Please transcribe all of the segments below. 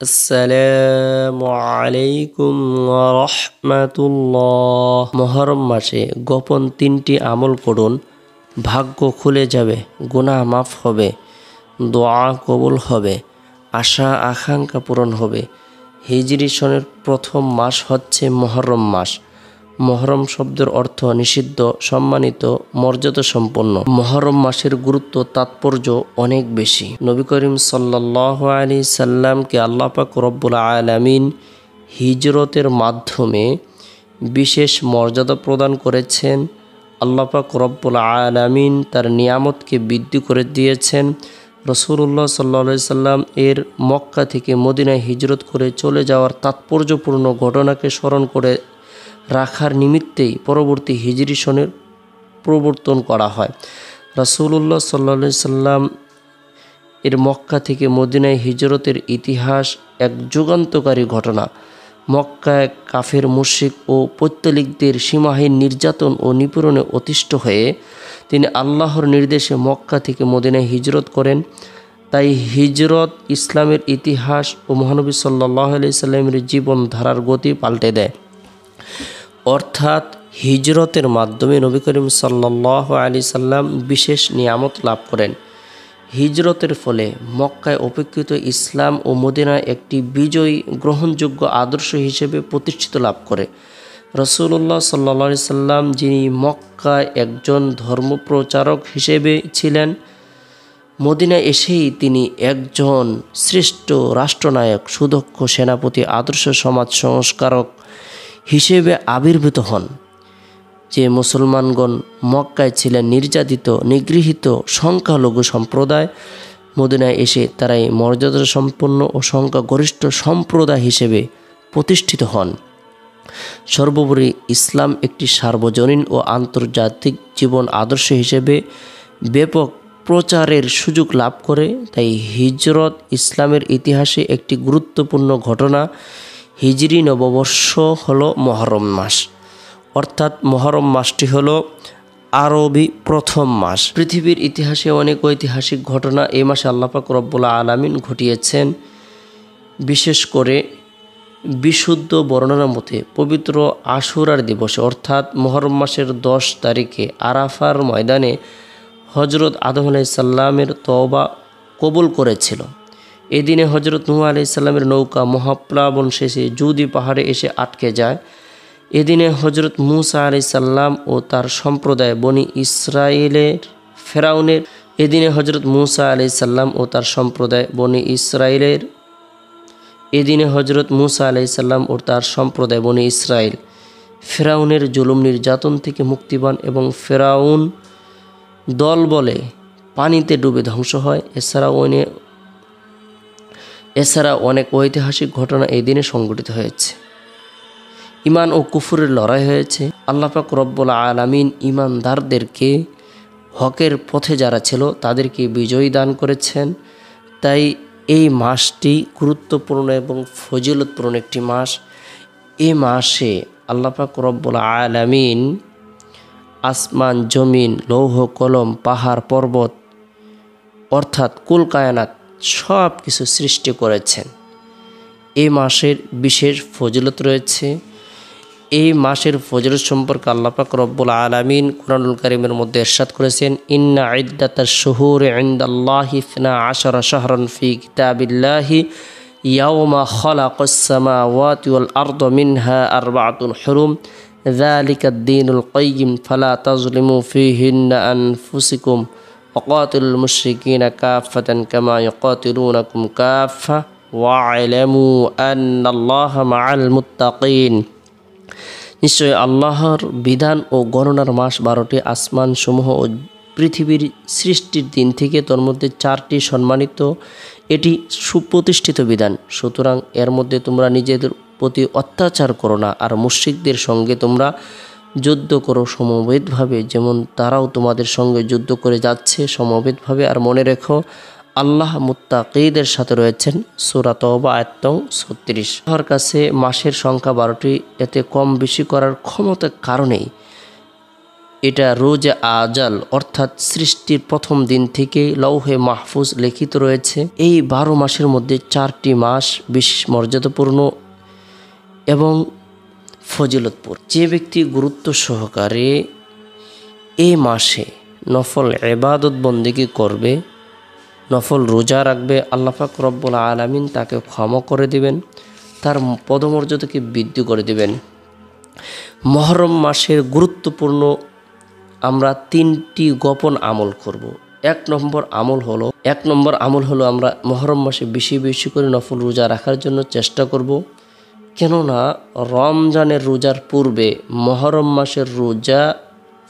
আসসালামু আলাইকুম রহমাতুল্লাহ মহরম মাসে গোপন তিনটি আমল করুন, ভাগ্য খুলে যাবে, গুনাহ মাফ হবে, দোয়া কবুল হবে, আশা, আকাঙ্ক্ষা পূরণ হবে। হিজরি সনের প্রথম মাস হচ্ছে মহরম মাস। মহরম শব্দের অর্থ নিষিদ্ধ, সম্মানিত মর্যাদা সম্পন্ন মহরম মাসের গুরুত্ব, তাৎপর্য অনেক বেশি। নবী করিম সাল্লাহ আলী সাল্লামকে আল্লাপাক রব্বুল আলামিন হিজরতের মাধ্যমে বিশেষ মর্যাদা প্রদান করেছেন। আল্লাপাক রব্বুল আলামিন তার নিয়ামতকে বৃদ্ধি করে দিয়েছেন। রসুল্লাহ সাল্লা সাল্লাম এর মক্কা থেকে মদিনায় হিজরত করে চলে যাওয়ার তাৎপর্যপূর্ণ ঘটনাকে স্মরণ করে রাখার নিমিত্তেই পরবর্তী হিজরি সনের প্রবর্তন করা হয়। রাসুল্লাহ সাল্লা সাল্লাম এর মক্কা থেকে মদিনায় হিজরতের ইতিহাস এক যুগান্তকারী ঘটনা। মক্কায় কাফের মুশিক ও পৈত্তলিকদের সীমাহীন নির্যাতন ও নিপীড়নে অতিষ্ঠ হয়ে তিনি আল্লাহর নির্দেশে মক্কা থেকে মদিনায় হিজরত করেন। তাই হিজরত ইসলামের ইতিহাস ও মহানবী সাল্লাহ আলি সাল্লামের জীবন ধারার গতি পাল্টে দেয়। অর্থাৎ হিজরতের মাধ্যমে নবী করিম সাল্লাহ আলি সাল্লাম বিশেষ নিয়ামত লাভ করেন। হিজরতের ফলে মক্কায় অপেক্ষিত ইসলাম ও মদিনা একটি বিজয়ী, গ্রহণযোগ্য আদর্শ হিসেবে প্রতিষ্ঠিত লাভ করে। রসুল্লাহ সাল্লা সাল্লাম, যিনি মক্কায় একজন ধর্মপ্রচারক হিসেবে ছিলেন মদিনা এসেই তিনি একজন শ্রেষ্ঠ রাষ্ট্রনায়ক, সুদক্ষ সেনাপতি, আদর্শ সমাজ সংস্কারক হিসেবে আবির্ভূত হন, যে মুসলমানগণ মক্কায় ছিলেন নির্যাতিত, নিগৃহীত, সংখ্যালঘু সম্প্রদায়। মদিনায় এসে তারাই মর্যাদা সম্পন্ন ও সংখ্যাগরিষ্ঠ সম্প্রদায় হিসেবে প্রতিষ্ঠিত হন। সর্বোপরি ইসলাম একটি সার্বজনীন ও আন্তর্জাতিক জীবন আদর্শ হিসেবে ব্যাপক প্রচারের সুযোগ লাভ করে। তাই হিজরত ইসলামের ইতিহাসে একটি গুরুত্বপূর্ণ ঘটনা হিজরি নববর্ষ হলো মহরম মাস। অর্থাৎ মহরম মাসটি হলো আরবি প্রথম মাস। পৃথিবীর ইতিহাসে অনেক ঐতিহাসিক ঘটনা এ মাসে আল্লাপাক রব্বুল্লা আলামিন ঘটিয়েছেন। বিশেষ করে বিশুদ্ধ বর্ণনা মতে পবিত্র আশুরার দিবসে, অর্থাৎ মহরম মাসের দশ তারিখে আরাফার ময়দানে হজরত আদম আলাইসাল্লামের তওবা কবুল করেছিল। এদিনে হজরত নুহ আলাইসাল্লামের নৌকা মহাপ্লাবন শেষে জুদি পাহাড়ে এসে আটকে যায়। এদিনে হজরত মুসা আলাইসাল্লাম ও তার সম্প্রদায় বনি ইসরায়েলের ফেরাউনের, এদিনে হজরত মুসা আলাইসাল্লাম ও তার সম্প্রদায় বনি ইসরায়েলের, এদিনে হজরত মুসা আলাইসাল্লাম ও তার সম্প্রদায় বনি ইসরায়েল। ফেরাউনের জুলুম নির্যাতন থেকে মুক্তি পান এবং ফেরাউন দল বলে পানিতে ডুবে ধ্বংস হয়। এছাড়া এছাড়া অনেক ঐতিহাসিক ঘটনা এই দিনে সংঘটিত হয়েছে। ইমান ও কুফুরের লড়াই হয়েছে। আল্লাপাক রব্বুল আলামিন ইমানদারদেরকে হকের পথে যারা ছিল, তাদেরকে বিজয়ী দান করেছেন। তাই এই মাসটি গুরুত্বপূর্ণ এবং ফজিলতপূর্ণ একটি মাস। এ মাসে আল্লাপাক রব্বুল আলামিন আসমান, জমিন, লৌহ, কলম, পাহাড়, পর্বত, অর্থাৎ কুল কায়নাত সব কিছু সৃষ্টি করেছেন এই মাসের বিশেষ ফজিলত রয়েছে এই মাসের ফজরত সম্পর্কে আল্লাপাক রব্বুল আলমিন কোরআনুল করিমের মধ্যে এরশাদ করেছেন ইন্না ইদ্দাত শহুর ইন্দাল্লাহি ফিনা আশরা শাহরন ফি কিতাবিল্লাহি ইয়াউমা খলাক السماوات والأرض منها أربعة حرم ذلك الدين القيم فلا تظلموا فيهن أنفسكم وقاتلوا المشركين كافة كما يقاتلونكم كافة واعلموا أن الله مع المتقين নিশ্চয় আল্লাহর বিধান ও গণনার মাস বারোটি আসমান সমূহ ও পৃথিবীর সৃষ্টির দিন থেকে তোর মধ্যে চারটি সম্মানিত এটি সুপ্রতিষ্ঠিত বিধান সুতরাং এর মধ্যে তোমরা নিজেদের প্রতি অত্যাচার করো না আর মুশ্রিকদের সঙ্গে তোমরা যুদ্ধ করো সমবেতভাবে, যেমন তারাও তোমাদের সঙ্গে যুদ্ধ করে যাচ্ছে সমবেতভাবে। আর মনে রেখো, আল্লাহ মুত্তাকিদের সাথে রয়েছেন সুরাত আয়ত্তং ছত্রিশ। আমার কাছে মাসের সংখ্যা বারোটি, এতে কম বেশি করার ক্ষমতার কারণেই এটা রোজ আজাল, অর্থাৎ সৃষ্টির প্রথম দিন থেকে লৌহে মাহফুজ লিখিত রয়েছে। এই বারো মাসের মধ্যে চারটি মাস বিশেষ মর্যাদাপূর্ণ এবং ফজিলতপুর যে ব্যক্তি গুরুত্ব সহকারে এই মাসে নফল এবাদত বন্দিগি করবে, নফল রোজা রাখবে আল্লাপাক রব্বুল আলামিন তাকে ক্ষমা করে দিবেন, তার পদমর্যাদাকে বৃদ্ধি করে দিবেন মহরম মাসের গুরুত্বপূর্ণ আমরা তিনটি গোপন আমল করব। এক নম্বর আমল হলো, এক নম্বর আমল হলো আমরা মহরম মাসে বেশি বেশি করে নফল রোজা রাখার জন্য চেষ্টা করব। কেননা রমজানের রোজার পূর্বে মহরম মাসের রোজা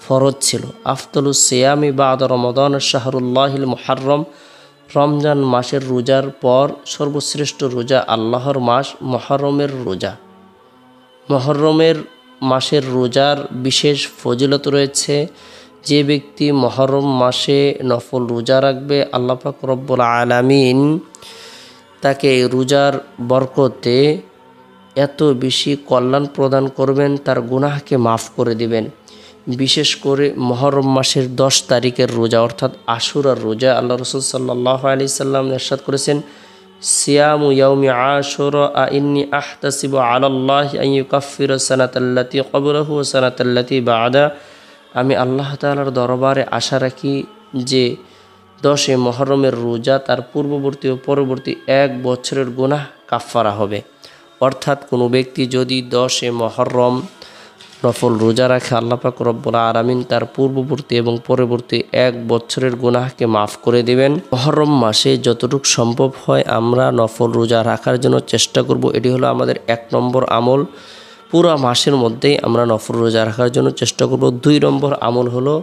ফরজ ছিল। আফতলু সিয়ামি বাদ রমদান শাহরুল্লাহিল মুহাররম। রমজান মাসের রোজার পর সর্বশ্রেষ্ঠ রোজা আল্লাহর মাস মহরমের রোজা। মহরমের মাসের রোজার বিশেষ ফজিলত রয়েছে, যে ব্যক্তি মহরম মাসে নফল রোজা রাখবে আল্লাপাক রব্বুল আলামিন তাকে রোজার বরকতে এত বেশি কল্যাণ প্রদান করবেন, তার গুনাহকে মাফ করে দিবেন। বিশেষ করে মহরম মাসের দশ তারিখের রোজা, অর্থাৎ আশুরার রোজা, আল্লাহ রসুল সাল্লাহ আলি সাল্লাম এরশাদ করেছেন, সিয়ামু ইয়াউমি আশুর, আ ইন্নি আহতাসিব আলাল্লাহ আইয়ু কাফির সানাতাল্লাতি কবরহু সানাতাল্লাতি বাদা। আমি আল্লাহ তালার দরবারে আশা রাখি যে দশে মহরমের রোজা তার পূর্ববর্তী ও পরবর্তী এক বছরের গুনাহ কাফারা হবে। অর্থাৎ কোনো ব্যক্তি যদি দশে মহরম নফল রোজা রাখে আল্লাপাক রব্বুল আরামিন তার পূর্ববর্তী এবং পরবর্তী এক বছরের গুনাহকে মাফ করে দেবেন। মহরম মাসে যতটুকু সম্ভব হয় আমরা নফল রোজা রাখার জন্য চেষ্টা করব। এটি হলো আমাদের এক নম্বর আমল। পুরো মাসের মধ্যেই আমরা নফল রোজা রাখার জন্য চেষ্টা করব। দুই নম্বর আমল হলো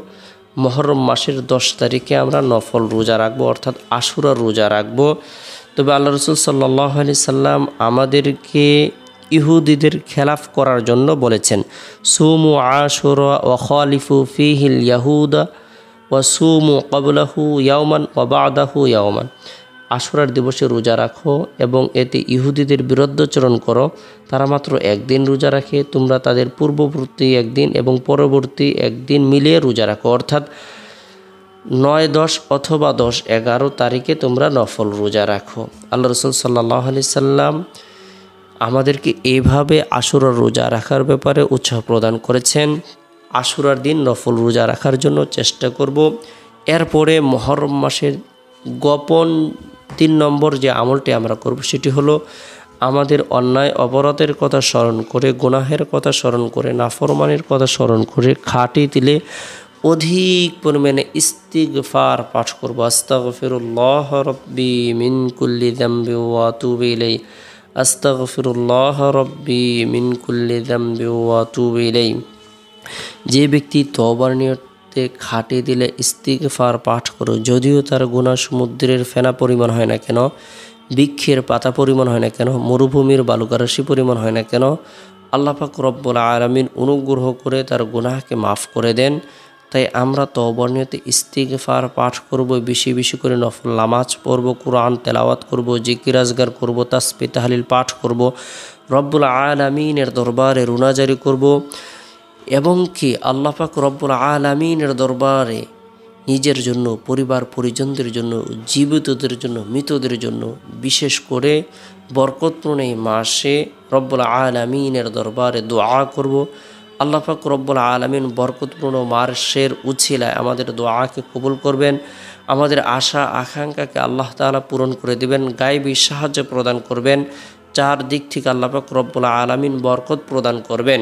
মহরম মাসের দশ তারিখে আমরা নফল রোজা রাখব, অর্থাৎ আশুরা রোজা রাখব। তবে আল্লাহ রসুল সাল্লাহ আলি সাল্লাম আমাদেরকে ইহুদিদের খেলাফ করার জন্য বলেছেন, সুমু আশুরা ও খালিফু ফিহিল ইয়াহুদা ও সুমু কবলাহু ইয়াওমান বাদাহু ইয়াওমান। আশুরার দিবসে রোজা রাখো এবং এতে ইহুদিদের বিরুদ্ধাচরণ করো। তারা মাত্র একদিন রোজা রাখে, তোমরা তাদের পূর্ববর্তী একদিন এবং পরবর্তী একদিন মিলিয়ে রোজা রাখো। অর্থাৎ নয়, দশ অথবা দশ, এগারো তারিখে তোমরা নফল রোজা রাখো। আল্লাহ রসুল সাল্লাহ আলি সাল্লাম আমাদেরকে এইভাবে আশুরার রোজা রাখার ব্যাপারে উৎসাহ প্রদান করেছেন। আশুরার দিন নফল রোজা রাখার জন্য চেষ্টা করব। এরপরে মহরম মাসের গোপন তিন নম্বর যে আমলটি আমরা করব সেটি হলো আমাদের অন্যায় অপরাধের কথা স্মরণ করে, গুনাহের কথা স্মরণ করে, নাফরমানের কথা স্মরণ করে খাটি দিলে অধিক পরিমাণে ইস্তিগফার পাঠ করব। আস্তাগফিরুল্লাহ রব্বি মিন কুল্লি দাম্বি ওয়া তুবি ইলাই আস্তাগফিরুল্লাহ রব্বি মিন কুল্লি দাম্বি ওয়া তুবি ইলাই যে ব্যক্তি তবার নিয়তে খাটে দিলে ইস্তিগফার পাঠ করো, যদিও তার গুণা সমুদ্রের ফেনা পরিমাণ হয় না কেন, বৃক্ষের পাতা পরিমাণ হয় না কেন, মরুভূমির বালুকারাশি পরিমাণ হয় না কেন আল্লাপাক রব্বুল আলমিন অনুগ্রহ করে তার গুনাহকে মাফ করে দেন। তাই আমরা তো তবর্ণীয়তে ইস্তিগফার পাঠ করব, বেশি বেশি করে নফল নামাজ পড়ব, কোরআন তেলাওয়াত করব জিকিরাজগার করব তাসপি তাহলিল পাঠ করব, রব্বুল আলমিনের দরবারে রুনাজারি করব। এবং কি আল্লাপাক রব্বুল আলমিনের দরবারে নিজের জন্য, পরিবার পরিজনদের জন্য, জীবিতদের জন্য, মৃতদের জন্য বিশেষ করে বরকতপূর্ণ এই মাসে রব্বুল আলমিনের দরবারে দোয়া করব। আল্লাপাক রব্বুল আলমিন বরকতপূর্ণ মার শের উছিলায় আমাদের দোয়াকে কবুল করবেন। আমাদের আশা, আকাঙ্ক্ষাকে আল্লাহ তালা পূরণ করে দিবেন, গায়েবী সাহায্য প্রদান করবেন চার দিক থেকে আল্লাপাক রব্বুল আলমিন বরকত প্রদান করবেন।